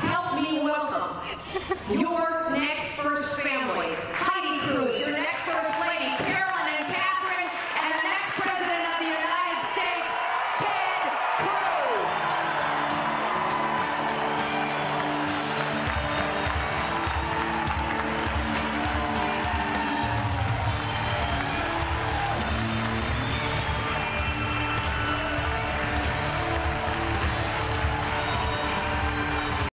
help me welcome your next first family. Heidi Cruz, your